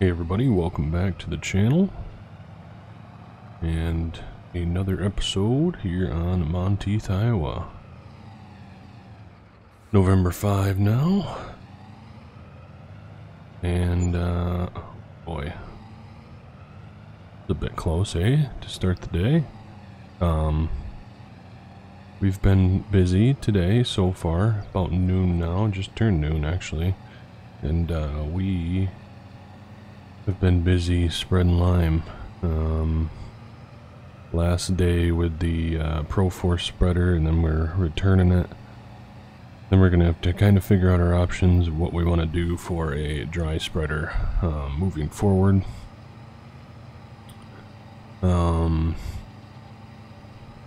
Hey everybody, welcome back to the channel. And another episode here on Monteith, Iowa. November 5 now. And, uh, boy. It's a bit close, eh, to start the day. Um, we've been busy today so far, about noon now, just turned noon actually. And, uh, we have been busy spreading lime. Um, last day with the uh, Proforce spreader, and then we're returning it. Then we're gonna have to kind of figure out our options, what we want to do for a dry spreader um, moving forward. Um,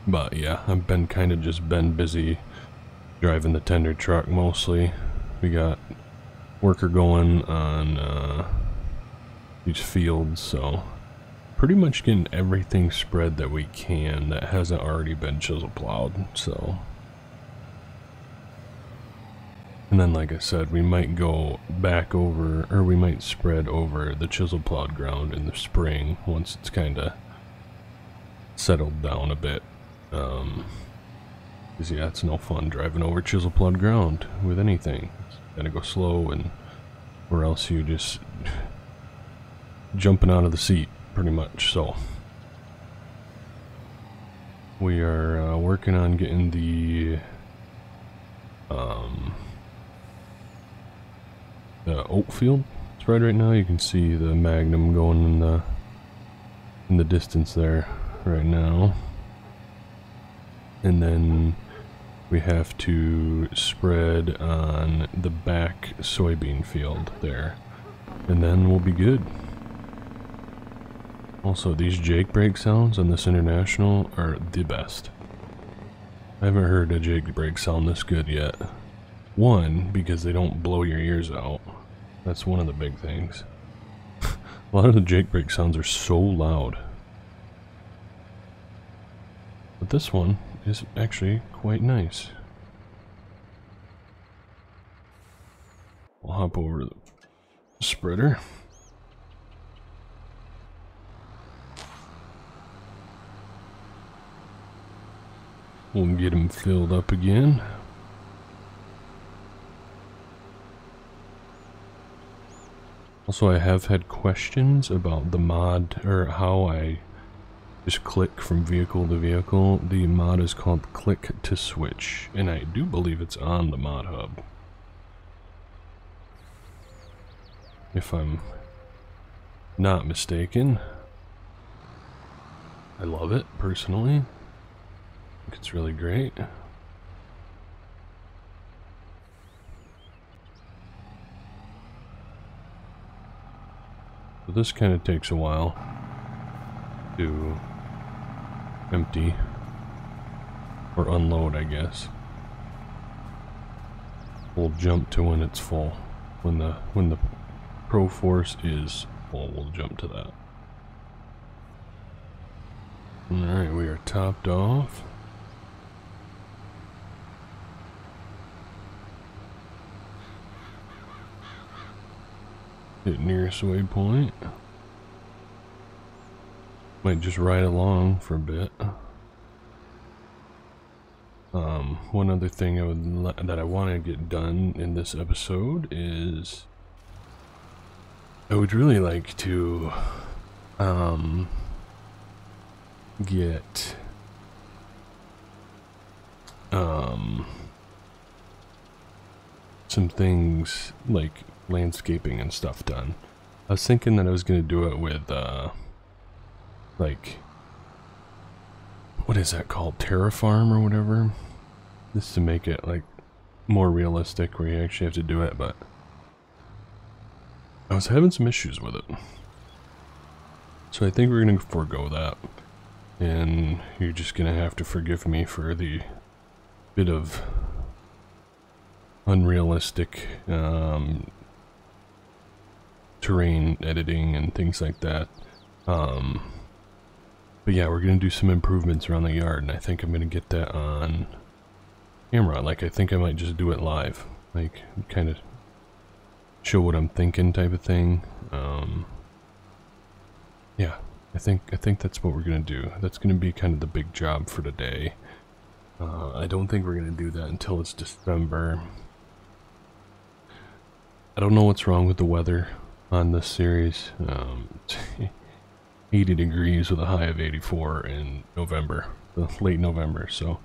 but yeah, I've been kind of just been busy driving the tender truck mostly. We got worker going on uh, these fields, so pretty much getting everything spread that we can that hasn't already been chisel plowed, so. And then, like I said, we might go back over, or we might spread over the chisel plowed ground in the spring once it's kind of settled down a bit. Um, cause yeah, it's no fun driving over chisel plowed ground with anything. It's gotta go slow and, or else you just jumping out of the seat, pretty much. So we are uh, working on getting the um, the oat field spread right now. You can see the Magnum going in the in the distance there right now, and then we have to spread on the back soybean field there, and then we'll be good. Also, these Jake brake sounds on this International are the best. I haven't heard a Jake brake sound this good yet. One, because they don't blow your ears out. That's one of the big things. a lot of the Jake brake sounds are so loud. But this one is actually quite nice. I'll hop over to the spreader. We'll get them filled up again. Also, I have had questions about the mod, or how I just click from vehicle to vehicle. The mod is called Click to Switch, and I do believe it's on the mod hub. If I'm not mistaken. I love it, personally it's really great. So this kind of takes a while to empty or unload, I guess. We'll jump to when it's full. When the when the Pro Force is full, we'll jump to that. Alright, we are topped off. Hit nearest waypoint. Might just ride along for a bit. Um, one other thing I would that I want to get done in this episode is I would really like to um, get um, some things like landscaping and stuff done. I was thinking that I was going to do it with, uh, like, what is that called? Terraform or whatever? Just to make it, like, more realistic where you actually have to do it, but I was having some issues with it. So I think we're going to forego that. And you're just going to have to forgive me for the bit of unrealistic um, terrain editing and things like that. Um, but yeah, we're going to do some improvements around the yard, and I think I'm going to get that on camera. Like, I think I might just do it live. Like, kind of show what I'm thinking type of thing. Um, yeah, I think I think that's what we're gonna do. That's gonna be kind of the big job for today. Uh, I don't think we're gonna do that until it's December. I don't know what's wrong with the weather on this series. Um, 80 degrees with a high of 84 in November, late November. So,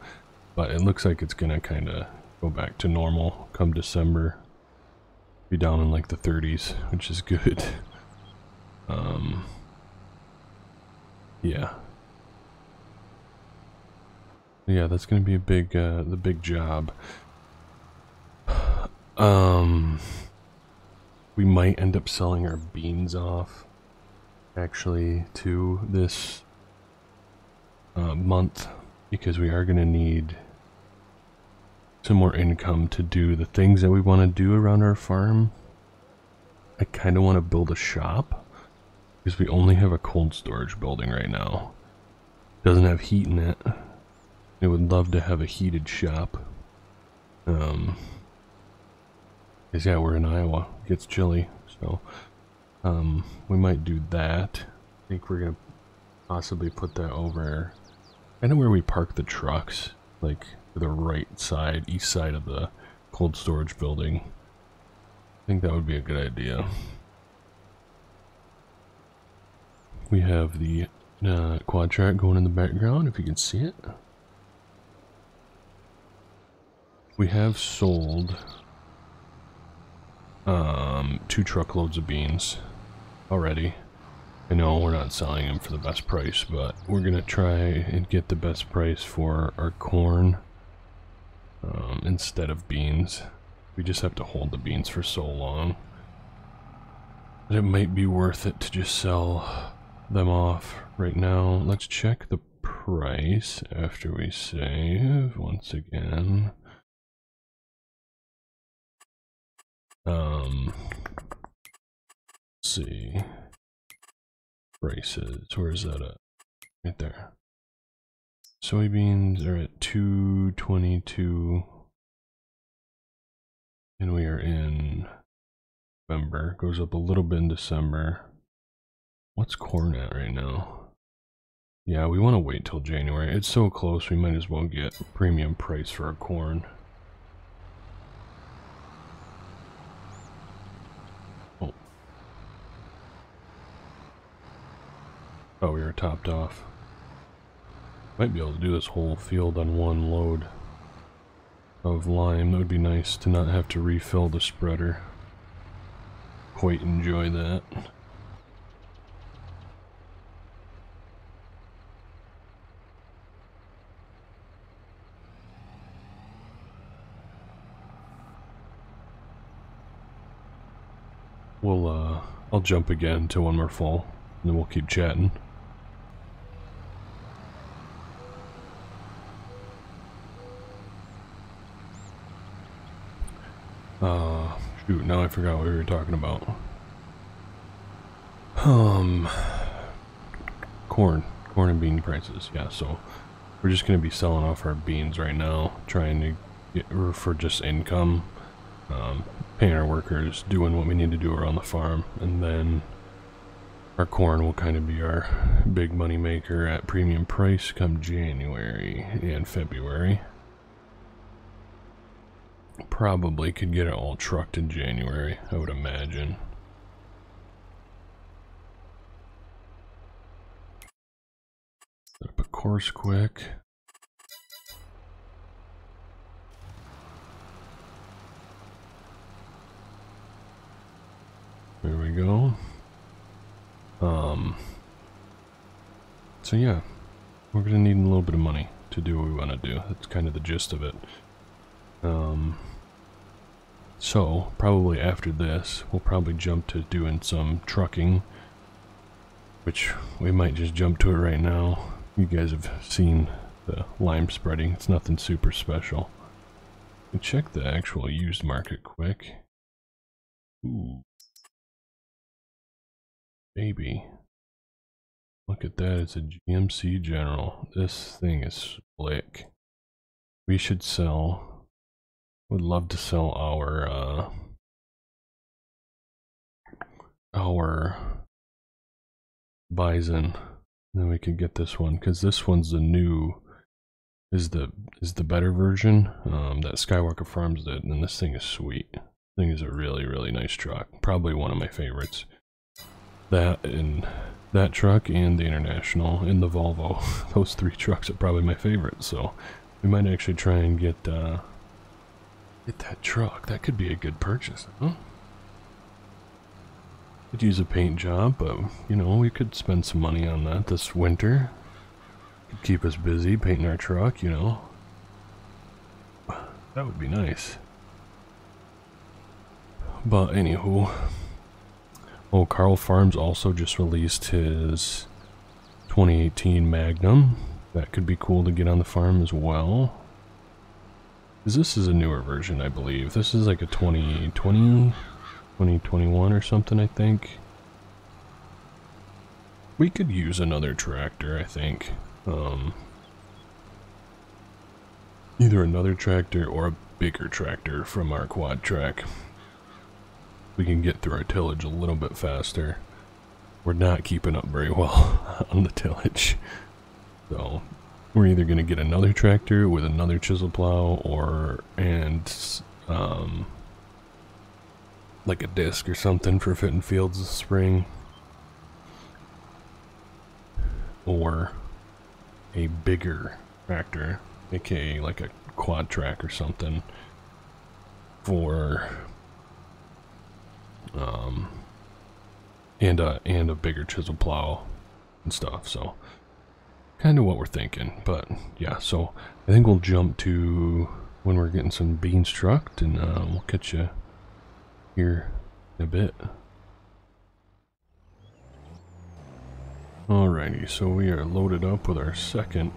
but it looks like it's gonna kind of go back to normal come December. Be down in like the 30s, which is good. Um, yeah. Yeah, that's gonna be a big, uh, the big job. Um, we might end up selling our beans off, actually, to this uh, month, because we are gonna need some more income to do the things that we want to do around our farm. I kind of want to build a shop because we only have a cold storage building right now. Doesn't have heat in it. I would love to have a heated shop. Um, because yeah, we're in Iowa. It gets chilly, so um, we might do that. I think we're gonna possibly put that over, kind of where we park the trucks, like the right side, east side of the cold storage building. I think that would be a good idea. We have the uh, quad track going in the background, if you can see it. We have sold um, two truckloads of beans already. I know we're not selling them for the best price, but we're going to try and get the best price for our corn um, instead of beans. We just have to hold the beans for so long. That it might be worth it to just sell them off right now. Let's check the price after we save once again. Um, see. Prices. Where is that at? Right there. Soybeans are at 222. And we are in November. Goes up a little bit in December. What's corn at right now? Yeah, we want to wait till January. It's so close, we might as well get premium price for our corn. Oh, we are topped off. Might be able to do this whole field on one load of lime. That would be nice to not have to refill the spreader. Quite enjoy that. We'll, uh, I'll jump again to when we're full, and then we'll keep chatting. Uh, shoot, now I forgot what we were talking about. Um, corn, corn and bean prices, yeah, so we're just going to be selling off our beans right now, trying to get, for just income, um, paying our workers, doing what we need to do around the farm, and then our corn will kind of be our big money maker at premium price come January and February. Probably could get it all trucked in January, I would imagine. Set up a course quick. There we go. Um, so yeah, we're gonna need a little bit of money to do what we want to do. That's kind of the gist of it. Um, so, probably after this, we'll probably jump to doing some trucking, which we might just jump to it right now. You guys have seen the lime spreading. It's nothing super special. check the actual used market quick. Ooh, Baby. Look at that, it's a GMC General. This thing is slick. We should sell, would love to sell our, uh, our Bison then we could get this one because this one's the new is the is the better version um, that Skywalker Farms did, and this thing is sweet. This thing is a really really nice truck, probably one of my favorites. That and that truck and the International and the Volvo, those three trucks are probably my favorite. So we might actually try and get uh, get that truck. That could be a good purchase, huh? Could use a paint job, but you know we could spend some money on that this winter. Could keep us busy painting our truck, you know. That would be nice. But anywho, oh, Carl Farms also just released his 2018 Magnum. That could be cool to get on the farm as well. This is a newer version, I believe. This is like a 2020, 2021 or something, I think. We could use another tractor, I think. Um, either another tractor or a bigger tractor from our quad track. We can get through our tillage a little bit faster. We're not keeping up very well on the tillage. So we're either going to get another tractor with another chisel plow or and um, like a disc or something for fitting fields this spring. Or a bigger tractor, aka like a quad track or something, for um, and a and a bigger chisel plow and stuff. So kind of what we're thinking. But yeah, so I think we'll jump to when we're getting some beans trucked, and uh, we'll catch you here in a bit. Alrighty, so we are loaded up with our second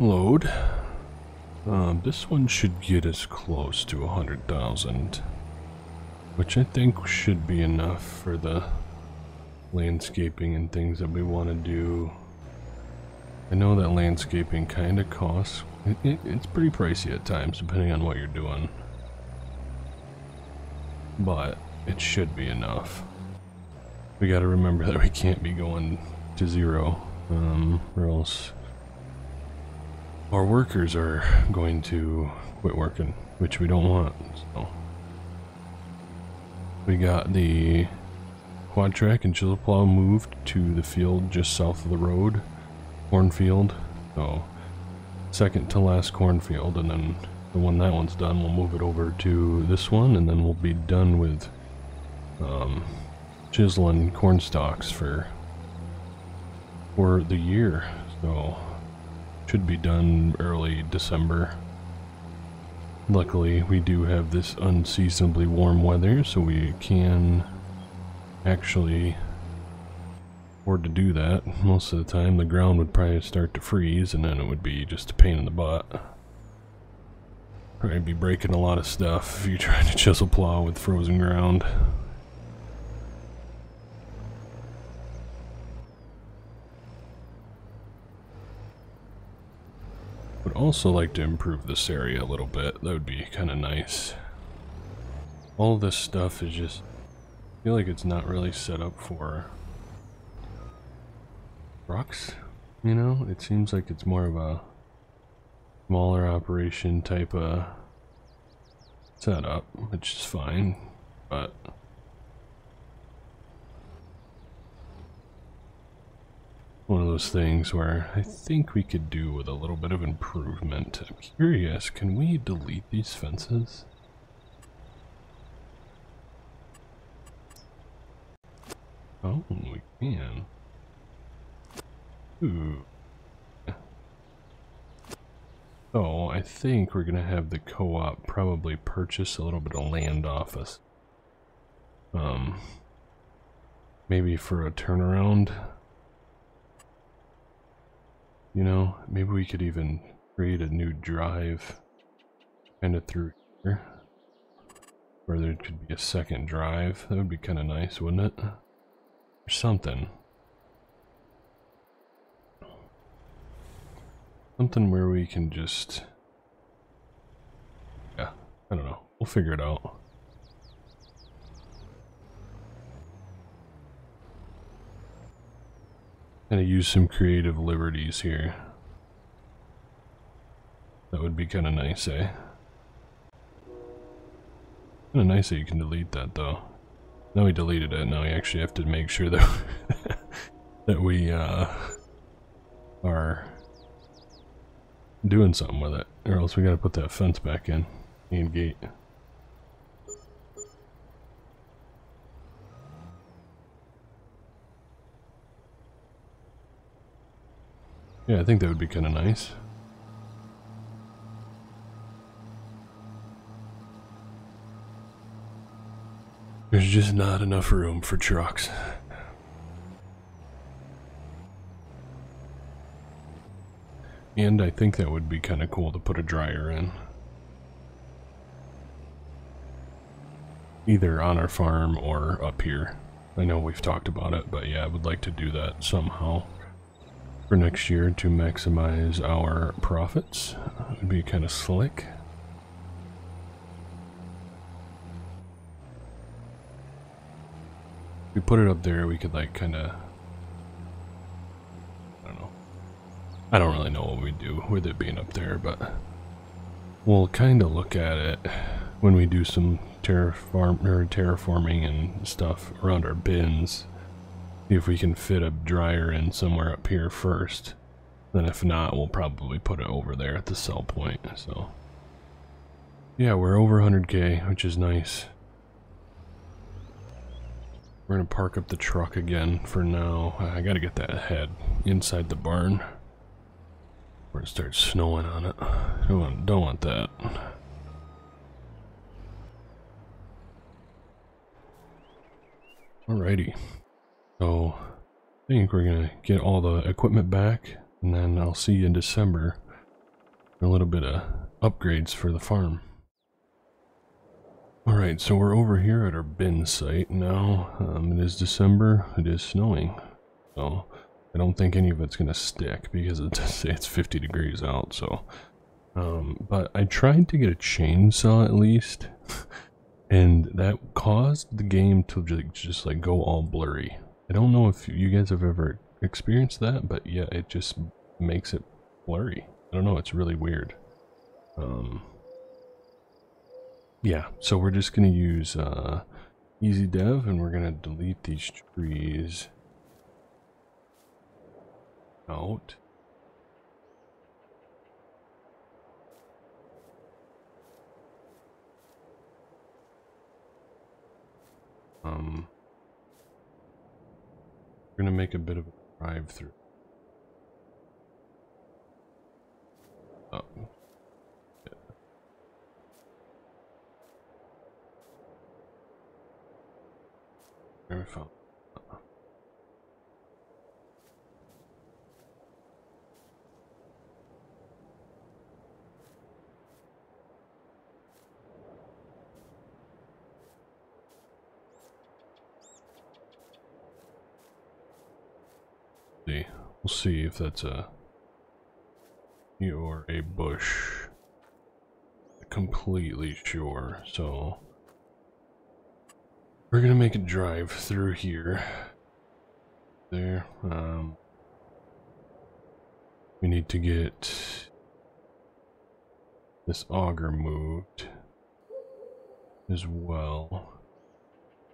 load. Um, this one should get us close to a hundred thousand, which I think should be enough for the landscaping and things that we want to do. I know that landscaping kind of costs. It, it, it's pretty pricey at times, depending on what you're doing. But it should be enough we got to remember that we can't be going to zero, um, or else our workers are going to quit working, which we don't want. So we got the quad track and chisel plow moved to the field just south of the road, cornfield. So second to last cornfield, and then the when that one's done, we'll move it over to this one, and then we'll be done with um, chiseling corn stalks for for the year. So should be done early December. Luckily, we do have this unseasonably warm weather, so we can actually afford to do that. Most of the time, the ground would probably start to freeze, and then it would be just a pain in the butt. Probably be breaking a lot of stuff if you try to chisel plow with frozen ground. Also like to improve this area a little bit. That would be kind of nice. All this stuff is just... I feel like it's not really set up for... Rocks? You know? It seems like it's more of a smaller operation type of setup, which is fine, but one of those things where I think we could do with a little bit of improvement. I'm curious, can we delete these fences? Oh, we can. Ooh. So, I think we're going to have the co-op probably purchase a little bit of land off us. Um, maybe for a turnaround you know, maybe we could even create a new drive kind of through here. Where there could be a second drive. That would be kind of nice, wouldn't it? Or something. Something where we can just... Yeah, I don't know. We'll figure it out. Of use some creative liberties here. That would be kind of nice, eh? Kind of nice that you can delete that, though. Now we deleted it. Now we actually have to make sure that that we uh, are doing something with it, or else we got to put that fence back in, and gate. Yeah, I think that would be kind of nice. There's just not enough room for trucks. And I think that would be kind of cool to put a dryer in. Either on our farm or up here. I know we've talked about it, but yeah, I would like to do that somehow for next year to maximize our profits. It would be kind of slick. If we put it up there, we could like kind of, I don't know. I don't really know what we'd do with it being up there, but we'll kind of look at it when we do some terraform or terraforming and stuff around our bins See if we can fit a dryer in somewhere up here first. Then if not, we'll probably put it over there at the sell point, so. Yeah, we're over 100k, which is nice. We're gonna park up the truck again for now. I gotta get that head inside the barn. Where it starts snowing on it. Don't want, don't want that. Alrighty. So I think we're gonna get all the equipment back and then I'll see you in December a little bit of upgrades for the farm. Alright, so we're over here at our bin site now. Um, it is December, it is snowing. So I don't think any of it's gonna stick because it does say it's 50 degrees out, so um, but I tried to get a chainsaw at least, and that caused the game to just, just like go all blurry. I don't know if you guys have ever experienced that, but yeah, it just makes it blurry. I don't know, it's really weird. Um, yeah, so we're just going to use uh, easy dev and we're going to delete these trees out. Um, we're going to make a bit of a drive through. Oh. Yeah. There we found. see. We'll see if that's a or a bush. Completely sure. So we're gonna make a drive through here. There. Um, we need to get this auger moved as well.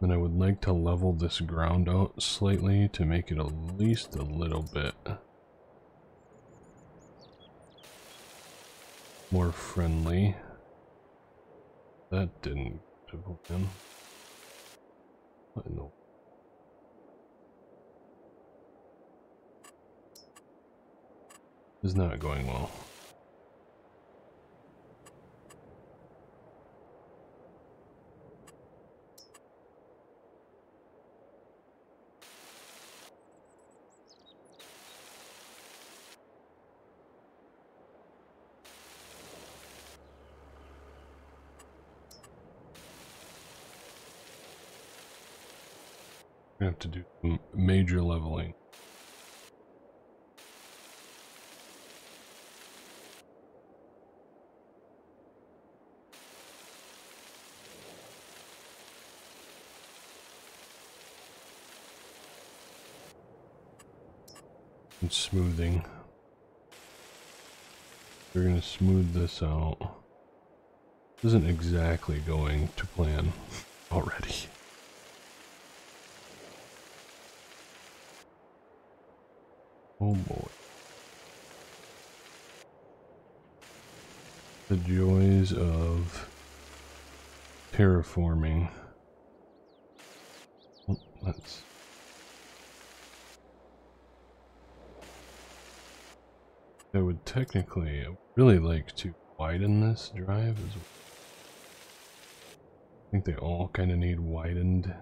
Then I would like to level this ground out slightly to make it at least a little bit more friendly. That didn't in. What in the is not going well. We have to do some major leveling. and smoothing. We're gonna smooth this out. Isn't exactly going to plan already. Oh boy. The joys of terraforming. Oh, let's I would technically really like to widen this drive as well. I think they all kind of need widened.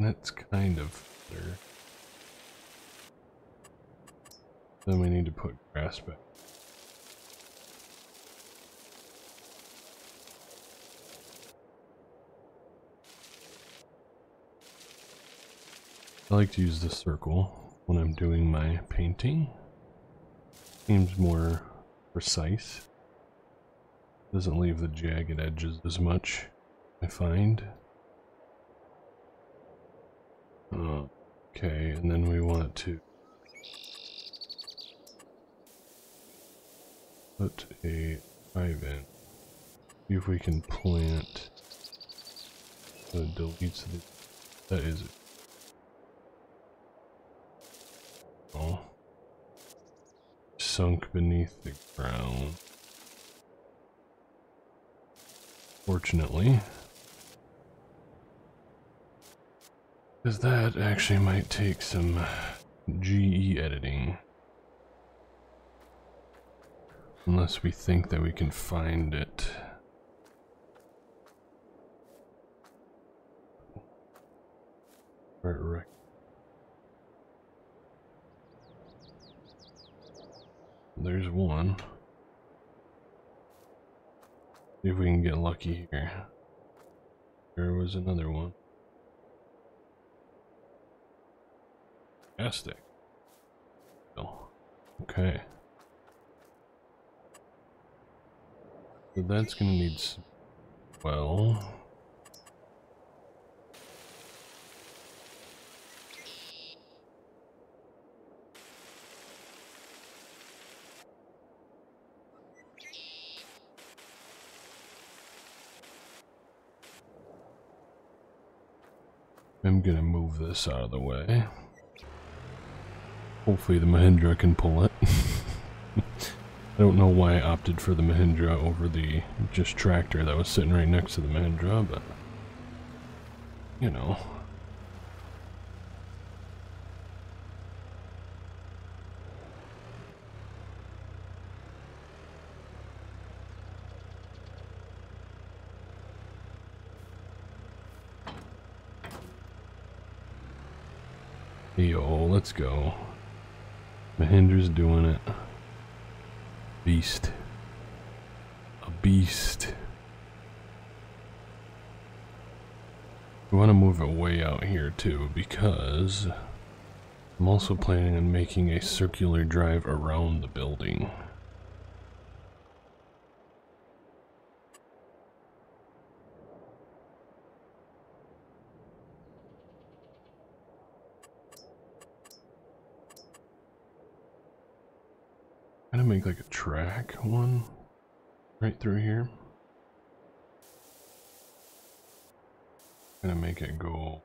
That's kind of better. Then we need to put grass back. I like to use the circle when I'm doing my painting. Seems more precise. Doesn't leave the jagged edges as much, I find. Okay, and then we want to put a drive in. See if we can plant. It deletes the. That is it. Oh. Sunk beneath the ground. Fortunately. Because that actually might take some uh, GE editing. Unless we think that we can find it. Right, right. There's one. See if we can get lucky here. There was another one. Fantastic. Oh, okay. So that's gonna need well. I'm gonna move this out of the way. Hopefully the Mahindra can pull it. I don't know why I opted for the Mahindra over the just tractor that was sitting right next to the Mahindra, but you know. Yo, let's go. Mahindra's doing it. Beast. A beast. We want to move it way out here too because I'm also planning on making a circular drive around the building. Make like a track one right through here. Gonna make it go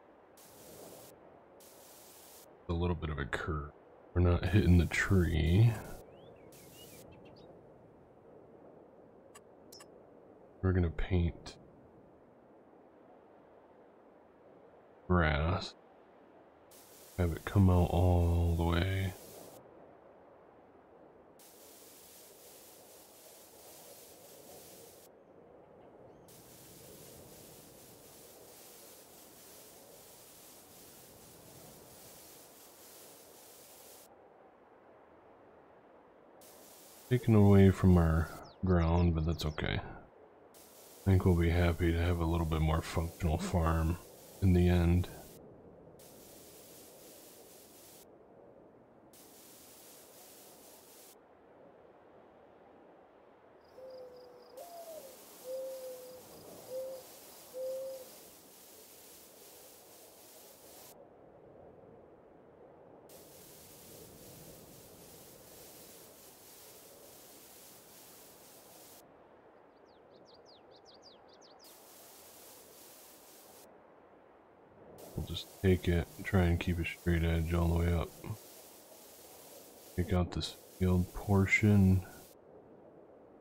a little bit of a curve. We're not hitting the tree. We're gonna paint grass. Have it come out all the way. Taken away from our ground, but that's okay. I think we'll be happy to have a little bit more functional farm in the end. We'll just take it, try and keep a straight edge all the way up. Take out this field portion,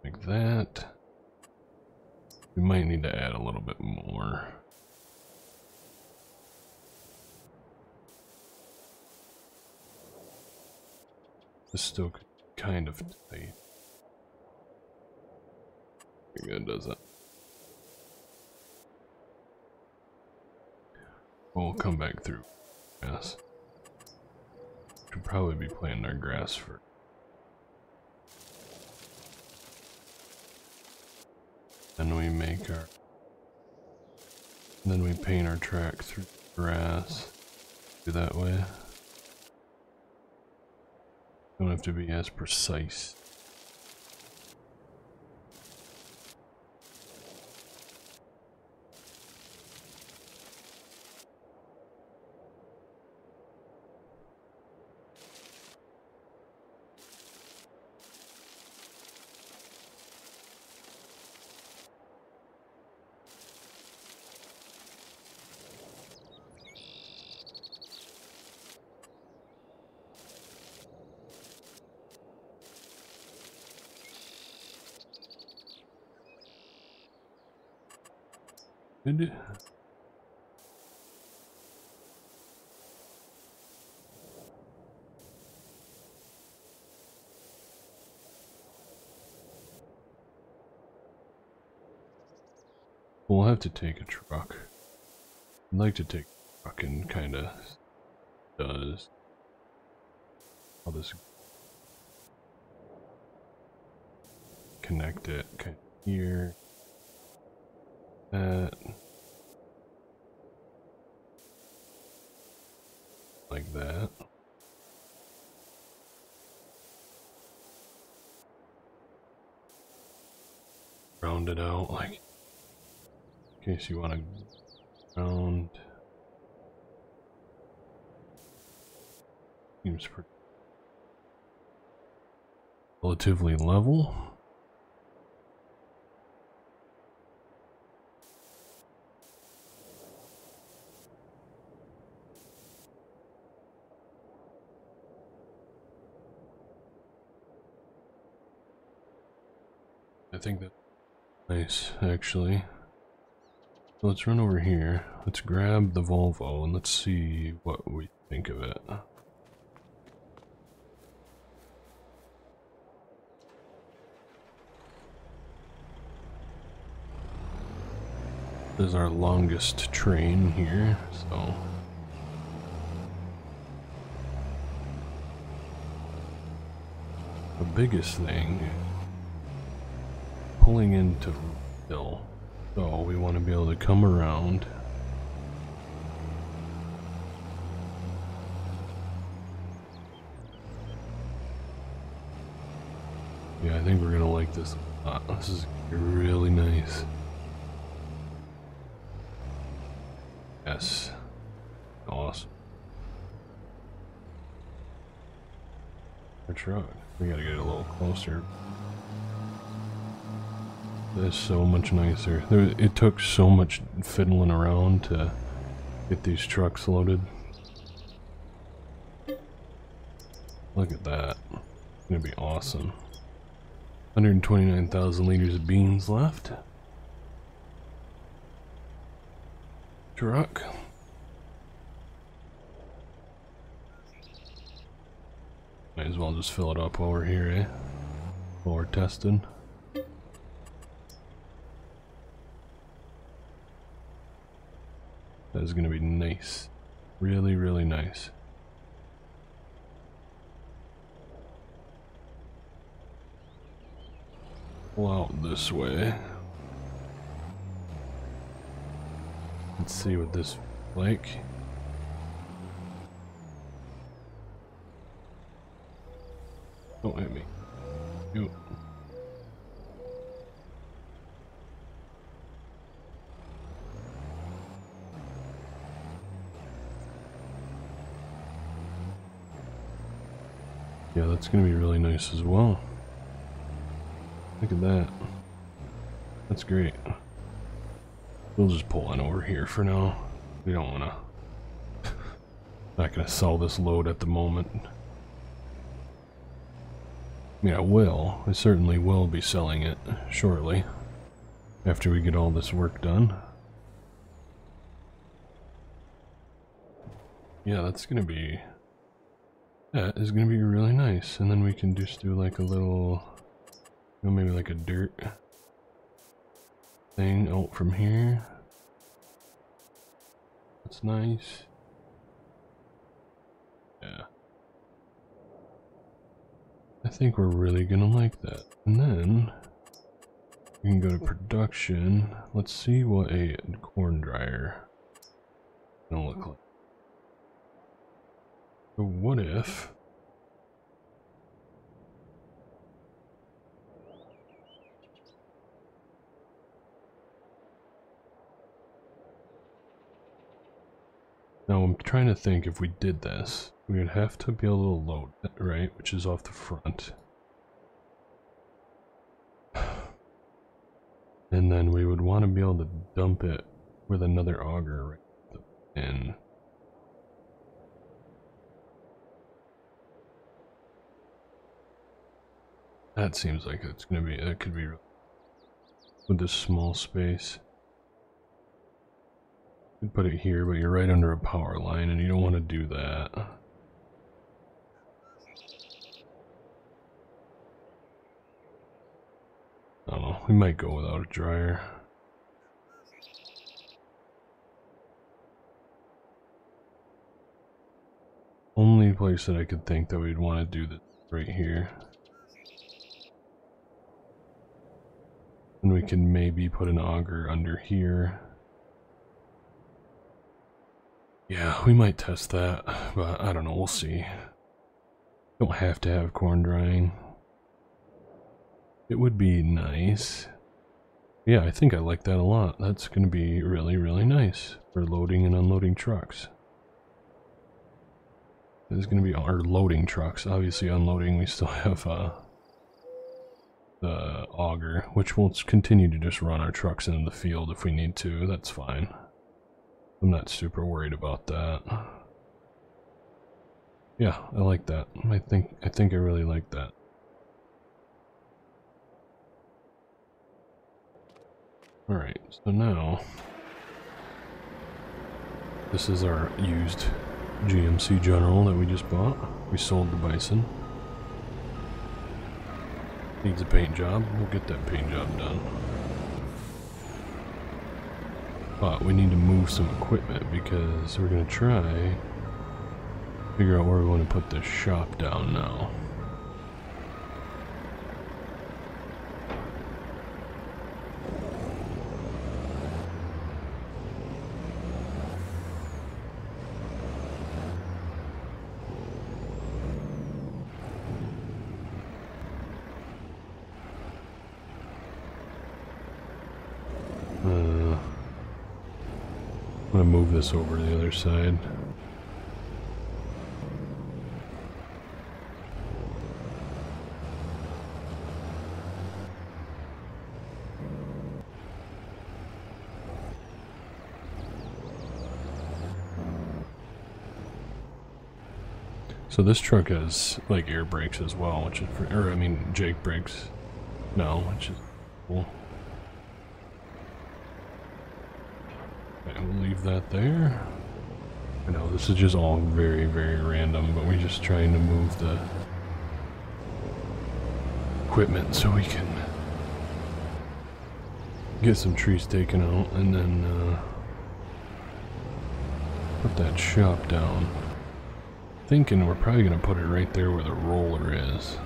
like that. We might need to add a little bit more. This still kind of tight. Good, does it? We'll come back through. Yes. Should probably be planting our grass for. Then we make our. Then we paint our track through grass. Do that way. Don't have to be as precise. Good. We'll have to take a truck. I'd like to take a truck and kind of does all this connect it here that. Like that. Round it out like in case you want to round seems pretty relatively level. Think nice actually. let's run over here. Let's grab the Volvo and let's see what we think of it. This is our longest train here, so the biggest thing pulling into hill. So we want to be able to come around. Yeah, I think we're gonna like this a lot. This is really nice. Yes. Awesome. Our truck. We gotta get a little closer. That's so much nicer. There, it took so much fiddling around to get these trucks loaded. Look at that. It's gonna be awesome. 129,000 liters of beans left. Truck. Might as well just fill it up while we're here, eh? While we're testing. That is going to be nice. Really, really nice. Pull out this way. Let's see what this like. Don't hit me. You. Yeah, that's going to be really nice as well. Look at that. That's great. We'll just pull on over here for now. We don't want to... Not going to sell this load at the moment. Mean, I will. I certainly will be selling it shortly. After we get all this work done. Yeah, that's going to be... That is going to be really nice. And then we can just do like a little... You know, maybe like a dirt thing out from here. That's nice. Yeah. I think we're really gonna like that. And then we can go to production. Let's see what a corn dryer gonna look like. What if Now I'm trying to think if we did this, we would have to be able to load it, right? Which is off the front. And then we would want to be able to dump it with another auger right in. That seems like it's gonna be, that could be with this small space You put it here, but you're right under a power line and you don't want to do that. I don't know, we might go without a dryer. Only place that I could think that we'd want to do this right here. And we can maybe put an auger under here. Yeah, we might test that, but I don't know, we'll see. Don't have to have corn drying. It would be nice. Yeah, I think I like that a lot. That's going to be really, really nice for loading and unloading trucks. This is going to be our loading trucks. Obviously, unloading, we still have uh, the auger, which will continue to just run our trucks into the field if we need to. That's fine. I'm not super worried about that. Yeah, I like that. I think I think I really like that. Alright, so now this is our used GMC General that we just bought. We sold the Bison. Needs a paint job. We'll get that paint job done. But we need to move some equipment because we're going to try figure out where we want to put this shop down now. This over the other side. So this truck has like air brakes as well, which is, or I mean Jake brakes no, which is cool. we'll leave that there. I know this is just all very, very random, but we're just trying to move the equipment so we can get some trees taken out and then uh, put that shop down. Thinking we're probably going to put it right there where the roller is.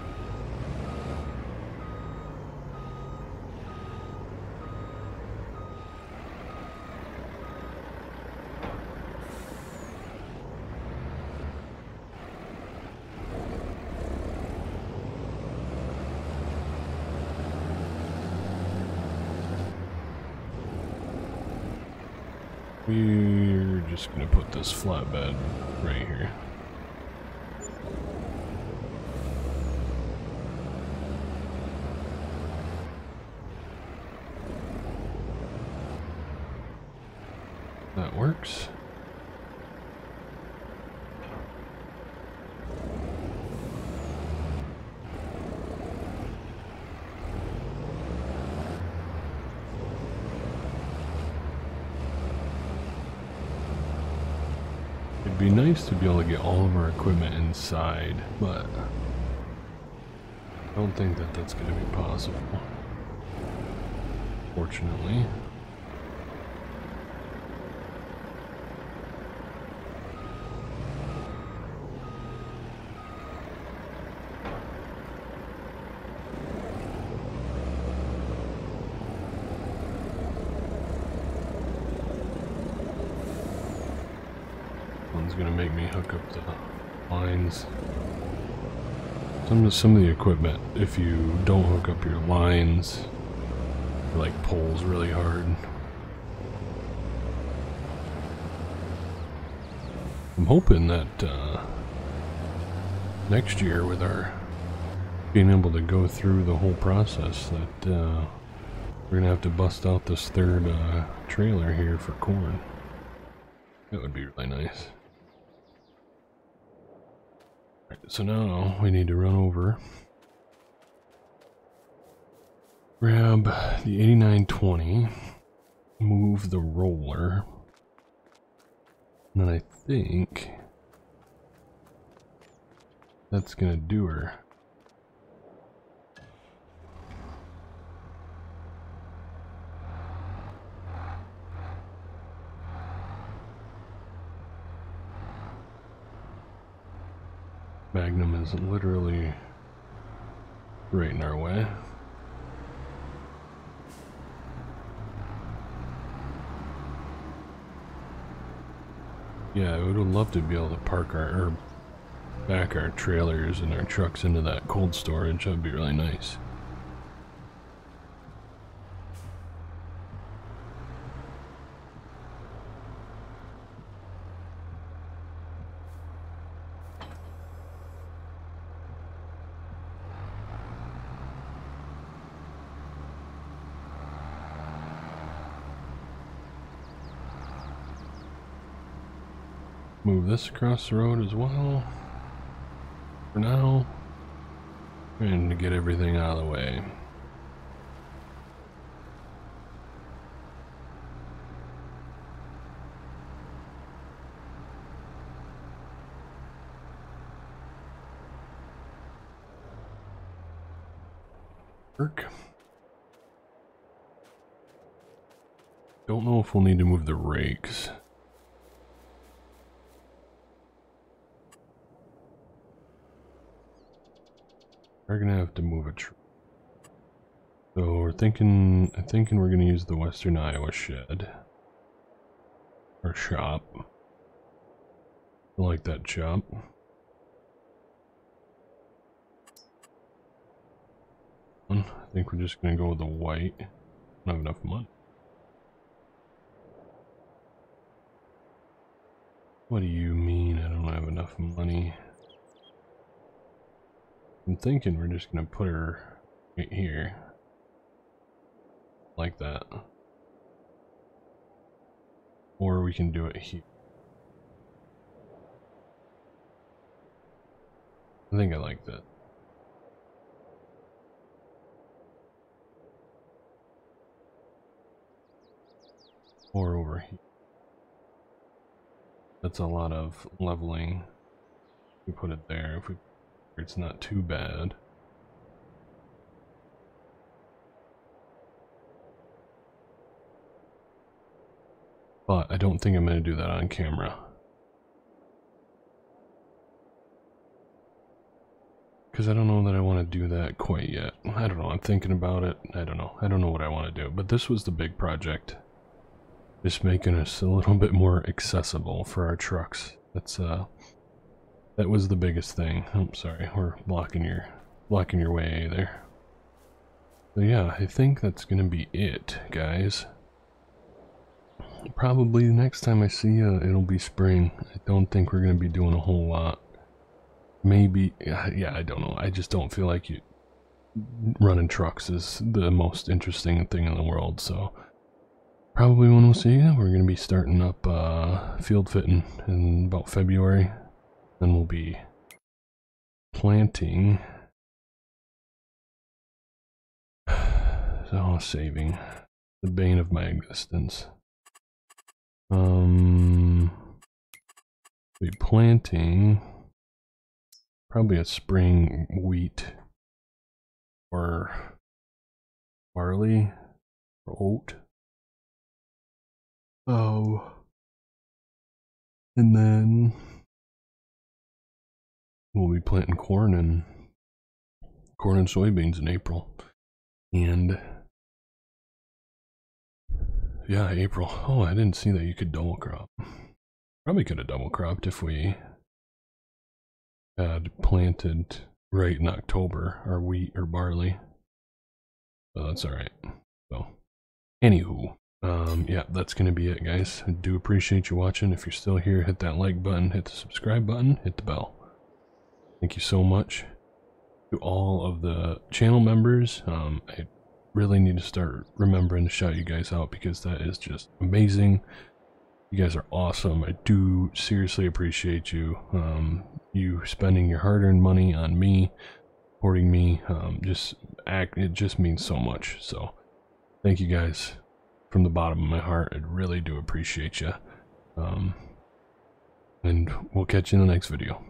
We're just gonna put this flatbed right here. That works. It'd be nice to be able to get all of our equipment inside, but I don't think that that's going to be possible. Fortunately. One's gonna make me hook up the lines. Some of, some of the equipment, if you don't hook up your lines, like pulls really hard. I'm hoping that uh, next year with our being able to go through the whole process that uh, we're gonna have to bust out this third uh, trailer here for corn. That would be really nice. Right, so now we need to run over, grab the 8920, move the roller, and then I think that's gonna do her. Magnum is literally right in our way. Yeah, I would love to be able to park our, or back our trailers and our trucks into that cold storage. That'd be really nice. This across the road as well. For now. And to get everything out of the way. Work. Don't know if we'll need to move the rakes. We're gonna have to move a tree. So we're thinking, I'm thinking we're gonna use the Western Iowa shed. Or shop. I like that shop. Hmm, I think we're just gonna go with the white. I don't have enough money. What do you mean I don't have enough money? I'm thinking we're just gonna put her right here. Like that. Or we can do it here. I think I like that. Or over here. That's a lot of leveling. We put it there. If we it's not too bad. But I don't think I'm going to do that on camera. Because I don't know that I want to do that quite yet. I don't know, I'm thinking about it. I don't know. I don't know what I want to do. But this was the big project. Just making us a little bit more accessible for our trucks. That's uh that was the biggest thing. I'm sorry, we're blocking your blocking your way there. So yeah, I think that's gonna be it, guys. probably the next time I see you, it'll be spring. I don't think we're to be doing a whole lot. Maybe, yeah, I don't know. I just don't feel like you running trucks is the most interesting thing in the world, so probably when we'll see you, we're to be starting up uh, field fitting in about February. Then we'll be planting. So saving the bane of my existence. Um, be planting probably a spring wheat or barley or oat. Oh, and then we'll be planting corn and corn and soybeans in April, and yeah, April. Oh, I didn't see that you could double crop. Probably could have double cropped if we had planted right in October our wheat or barley. So that's alright. So, anywho, um, yeah, that's going to be it, guys. I do appreciate you watching. If you're still here, hit that like button, hit the subscribe button, hit the bell. Thank you so much to all of the channel members. Um, I really need to start remembering to shout you guys out because that is just amazing. You guys are awesome. I do seriously appreciate you. Um, you spending your hard-earned money on me, supporting me. Um, just act. It just means so much. So, thank you guys from the bottom of my heart. I really do appreciate you. Um, and we'll catch you in the next video.